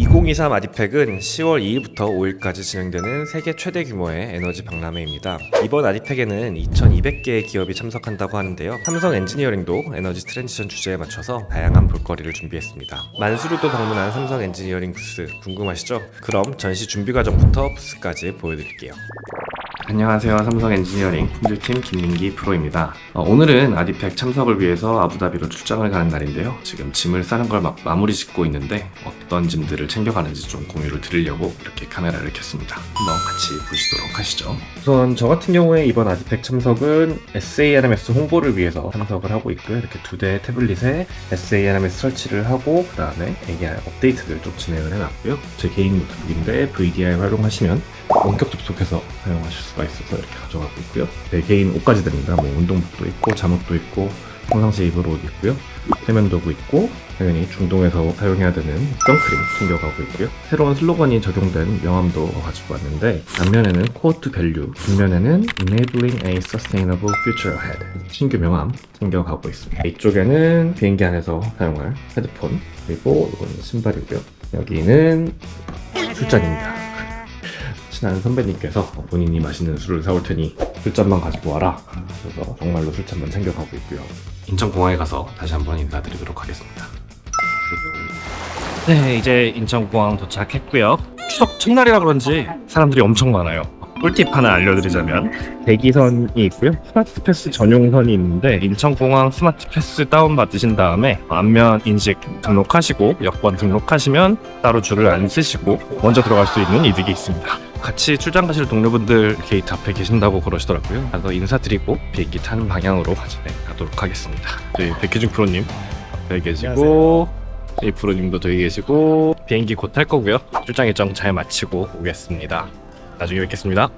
2023 ADIPEC은 10월 2일부터 5일까지 진행되는 세계 최대 규모의 에너지 박람회입니다. 이번 ADIPEC에는 2,200개의 기업이 참석한다고 하는데요. 삼성 엔지니어링도 에너지 transition 주제에 맞춰서 다양한 볼거리를 준비했습니다. 만수르도 방문한 삼성 엔지니어링 부스 궁금하시죠? 그럼 전시 준비 과정부터 부스까지 보여드릴게요. 안녕하세요. 삼성 엔지니어링 품질팀 김민기 프로입니다. 어, 오늘은 ADIPEC 참석을 위해서 아부다비로 출장을 가는 날인데요. 지금 짐을 싸는 걸 막 마무리 짓고 있는데 어떤 짐들을 챙겨가는지 좀 공유를 드리려고 이렇게 카메라를 켰습니다. 한번 같이 보시도록 하시죠. 우선 저 같은 경우에 이번 ADIPEC 참석은 SARMS 홍보를 위해서 참석을 하고 있고요. 이렇게 두 대의 태블릿에 SARMS 설치를 하고 그 다음에 AR 업데이트를 좀 진행을 해놨고요. 제 개인 노트북인데 VDI 활용하시면 원격 접속해서 사용하실 수가 있어서 이렇게 가져가고 있고요. 제 개인 옷까지 됩니다. 뭐 운동복도 있고 잠옷도 있고 평상시 입을 옷 있고요. 세면도구 있고 당연히 중동에서 사용해야 되는 선크림 챙겨가고 있고요. 새로운 슬로건이 적용된 명함도 가지고 왔는데 앞면에는 to Value, 뒷면에는 Enabling a Sustainable Future Ahead 신규 명함 챙겨가고 있습니다. 이쪽에는 비행기 안에서 사용할 헤드폰 그리고 이건 신발이고요. 여기는 술잔입니다. 친한 선배님께서 본인이 맛있는 술을 사올 테니 술잔만 가지고 와라. 그래서 정말로 술잔만 챙겨가고 있고요. 인천공항에 가서 다시 한번 인사드리도록 하겠습니다. 네, 이제 인천공항 도착했고요. 추석 첫날이라 그런지 사람들이 엄청 많아요. 꿀팁 하나 알려드리자면 대기선이 있고요 스마트 패스 전용선이 있는데 인천공항 스마트 패스 다운받으신 다음에 안면 인식 등록하시고 여권 등록하시면 따로 줄을 안 서시고 먼저 들어갈 수 있는 이득이 있습니다 같이 출장 가실 동료분들 게이트 앞에 계신다고 그러시더라고요. 가서 인사드리고 비행기 타는 방향으로 네, 가도록 하겠습니다. 저희 백혜중 프로님 앞에 계시고 이 프로님도 저기 계시고 비행기 곧 탈 거고요. 출장 일정 잘 마치고 오겠습니다. 나중에 뵙겠습니다.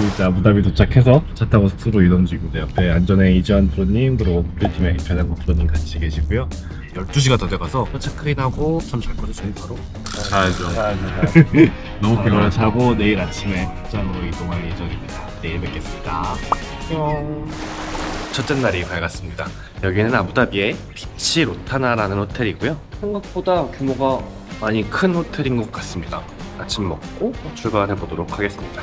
이제 아부다비 도착해서 차 타고 숙소로 이동 중입니다. 옆에 안전에 이지환 프로님 그리고 필팀의 변현국 프로님 같이 계시고요. 12시가 더 돼가서 체크인하고 잠잘 거죠 저희 바로 자야죠. 너무 피곤해 자고 내일 아침에 직장으로 이동할 예정입니다. 내일 뵙겠습니다. 안녕. 첫째 날이 밝았습니다. 여기는 아부다비의 비치 로타나라는 호텔이고요. 생각보다 규모가 많이 큰 호텔인 것 같습니다. 아침 먹고 출발해 보도록 하겠습니다.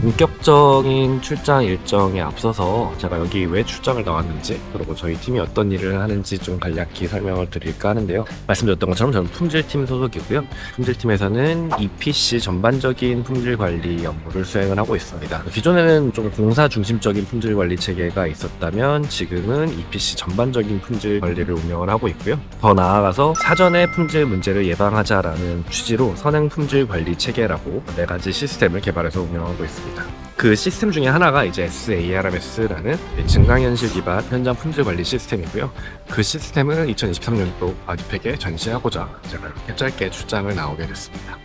본격적인 출장 일정에 앞서서 제가 여기 왜 출장을 나왔는지 그리고 저희 팀이 어떤 일을 하는지 좀 간략히 설명을 드릴까 하는데요. 말씀드렸던 것처럼 저는 품질팀 소속이고요. 품질팀에서는 EPC 전반적인 품질 관리 업무를 수행을 하고 있습니다. 기존에는 좀 공사 중심적인 품질 관리 체계가 있었다면 지금은 EPC 전반적인 품질 관리를 운영을 하고 있고요. 더 나아가서 사전에 품질 문제를 예방하자라는 취지로 선행 품질 관리 체계라고 네 가지 시스템을 개발해서 운영하고 있습니다. 그 시스템 중에 하나가 이제 SARMS라는 증강현실 기반 현장 품질 관리 시스템이고요. 그 시스템을 2023년도 ADIPEC에 전시하고자 제가 이렇게 짧게 출장을 나오게 됐습니다.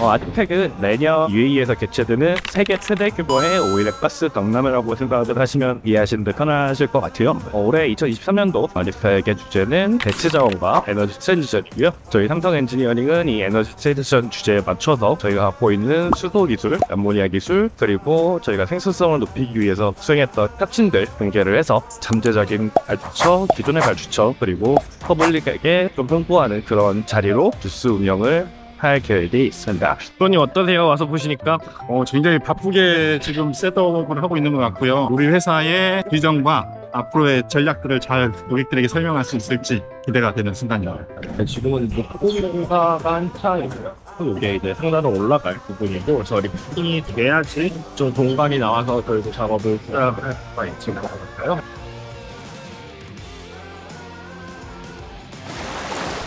어, 아디팩은 내년 UAE에서 개최되는 세계 최대 규모의 oil and gas 박람회라고 생각을 하시면 이해하시는 데 편하실 것 같아요. 어, 올해 2023년도 ADIPEC의 주제는 대체 자원과 에너지 transition이고요. 저희 삼성 엔지니어링은 이 에너지 transition 주제에 맞춰서 저희가 갖고 있는 수소 기술, 암모니아 기술, 그리고 저희가 생산성을 높이기 위해서 수행했던 혁신들 연계를 해서 잠재적인 발주처, 기존의 발주처, 그리고 public에게 좀 홍보하는 그런 자리로 부스 운영을 할 계획이 있습니다. 프로님 어떠세요? 와서 보시니까 어, 굉장히 바쁘게 지금 셋업을 하고 있는 것 같고요. 우리 회사의 비전과 앞으로의 전략들을 잘 고객들에게 설명할 수 있을지 기대가 되는 순간이에요. 지금은 목공사가 한창이고요. 이게 이제 상단으로 올라갈 부분이고 그래서 리프팅이 돼야지 좀 동반이 나와서 저희도 작업을 시작을 할 수가 있지 않을까요?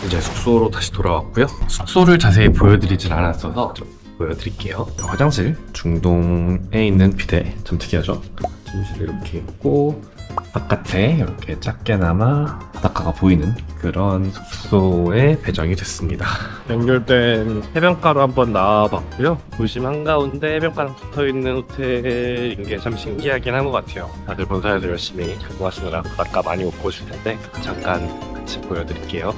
이제 숙소로 다시 돌아왔고요. 숙소를 자세히 보여드리진 않았어서 좀 보여드릴게요. 화장실 중동에 있는 비대 좀 특이하죠? 침실 이렇게 있고 바깥에 이렇게 작게나마 바닷가가 보이는 그런 숙소에 배정이 됐습니다. 연결된 해변가로 한번 나와봤고요. 도심 한가운데 해변가랑 붙어있는 호텔인 게 참 신기하긴 한 것 같아요. 다들 본사에서 열심히 왔으느라 바닷가 많이 못 보실 텐데 잠깐 같이 보여드릴게요.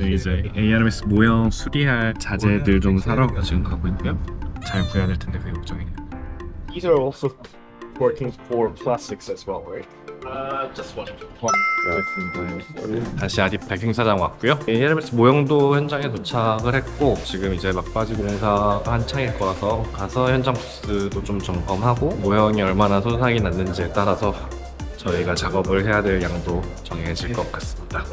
저희는 이제 ARMS 모형 수리할 자재들 좀 사러 지금 가고 있고요. 잘 구해야 될 텐데 그게 걱정이네요. These are also working for plastics as well, right? Uh, just one. 다시 아디팩 행사장 왔고요. 헤르메스 모형도 현장에 도착을 했고 지금 이제 막바지 공사 한창일 거라서 가서 현장 부스도 좀 점검하고 모형이 얼마나 손상이 났는지에 따라서 저희가 작업을 해야 될 양도 정해질 것 같습니다.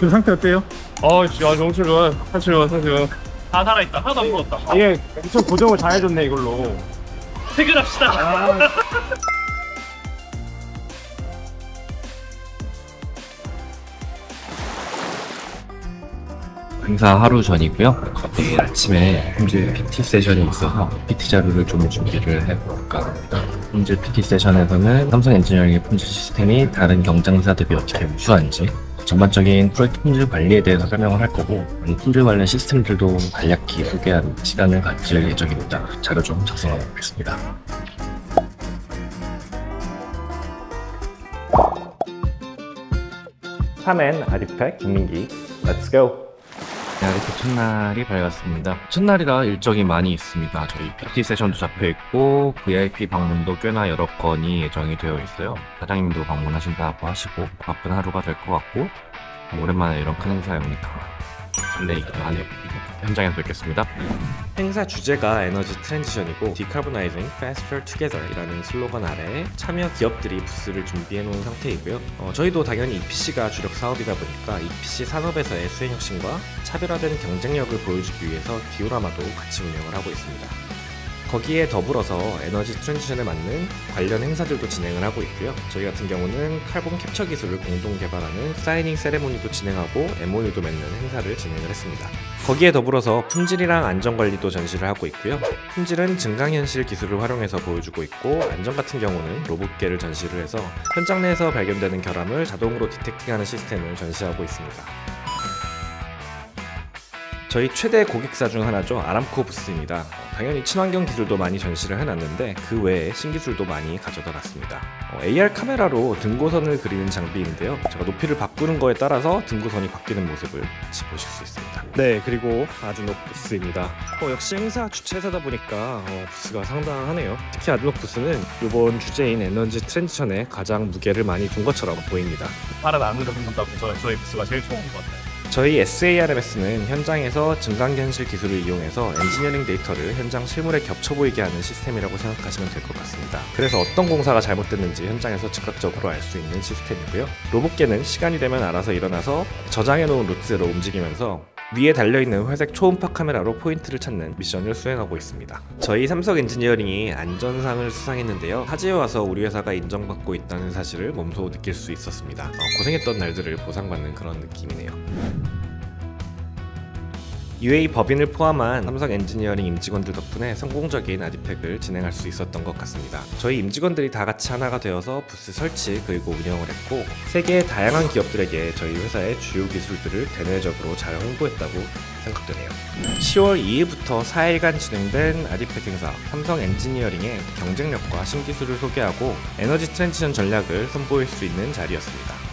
그 상태 어때요? 어, 야, 정신 좋아. 사실 좋아, 사실 좋아. 다 살아있다. 하나도 안 먹었다. 이게 엄청 고정을 잘 해줬네 이걸로. 퇴근합시다. 행사 하루 전이고요. 내일 아침에 품질 PT 세션이 있어서 PT 자료를 좀 준비를 해볼까 합니다. 품질 PT 세션에서는 삼성 엔지니어링의 품질 시스템이 다른 경쟁사 대비 어떻게 우수한지 전반적인 프로젝트 품질 관리에 대해서 설명을 할 거고 품질 관련 시스템들도 간략히 소개하는 시간을 가질 예정입니다. 자료 좀 작성해 보겠습니다. 참엔 아디팩 김민기. Let's go. 네, 이렇게 첫날이 밝았습니다. 첫날이라 일정이 많이 있습니다. 저희 PT 세션도 잡혀 있고 VIP 방문도 꽤나 여러 건이 예정이 되어 있어요. 사장님도 방문하신다고 하시고 바쁜 하루가 될 것 같고 오랜만에 이런 큰 행사에 오니까 설레이기도 하네요. 현장에서 뵙겠습니다. 행사 주제가 에너지 트랜지션이고 Decarbonizing Faster Together이라는 슬로건 아래 참여 기업들이 부스를 준비해 놓은 상태이고요. 어, 저희도 당연히 EPC가 주력 사업이다 보니까 EPC 산업에서의 수행 혁신과 차별화된 경쟁력을 보여주기 위해서 디오라마도 같이 운영을 하고 있습니다. 거기에 더불어서 에너지 transition에 맞는 관련 행사들도 진행을 하고 있고요. 저희 같은 경우는 carbon capture 기술을 공동 개발하는 signing ceremony도 진행하고 MOU도 맺는 행사를 진행을 했습니다. 거기에 더불어서 품질이랑 안전 관리도 전시를 하고 있고요. 품질은 증강현실 기술을 활용해서 보여주고 있고 안전 같은 경우는 로봇개를 전시를 해서 현장 내에서 발견되는 결함을 자동으로 detecting하는 시스템을 전시하고 있습니다. 저희 최대 고객사 중 하나죠 아람코 부스입니다. 당연히 친환경 기술도 많이 전시를 해놨는데 그 외에 신기술도 많이 가져다 놨습니다. 어, AR 카메라로 등고선을 그리는 장비인데요. 제가 높이를 바꾸는 거에 따라서 등고선이 바뀌는 모습을 같이 보실 수 있습니다. 네, 그리고 ADNOC 부스입니다. 어, 역시 행사 주최사다 보니까 어, 부스가 상당하네요. 특히 ADNOC 부스는 이번 주제인 에너지 transition에 가장 무게를 많이 둔 것처럼 보입니다. 팔은 안으로 굽는다고 저희 부스가 제일 좋은 것 같아요. 저희 SARMS는 현장에서 증강현실 기술을 이용해서 엔지니어링 데이터를 현장 실물에 겹쳐 보이게 하는 시스템이라고 생각하시면 될 것 같습니다. 그래서 어떤 공사가 잘못됐는지 현장에서 즉각적으로 알 수 있는 시스템이고요. 로봇개는 시간이 되면 알아서 일어나서 저장해 놓은 루트로 움직이면서 위에 달려있는 회색 초음파 카메라로 포인트를 찾는 미션을 수행하고 있습니다. 저희 삼성 엔지니어링이 안전상을 수상했는데요. 타지에 와서 우리 회사가 인정받고 있다는 사실을 몸소 느낄 수 있었습니다. 어, 고생했던 날들을 보상받는 그런 느낌이네요. UAE 법인을 포함한 삼성 엔지니어링 임직원들 덕분에 성공적인 ADIPEC을 진행할 수 있었던 것 같습니다. 저희 임직원들이 다 같이 하나가 되어서 부스 설치 그리고 운영을 했고 세계의 다양한 기업들에게 저희 회사의 주요 기술들을 대내외적으로 잘 홍보했다고 생각되네요. 10월 2일부터 4일간 진행된 ADIPEC 행사 삼성 엔지니어링의 경쟁력과 신기술을 소개하고 에너지 transition 전략을 선보일 수 있는 자리였습니다.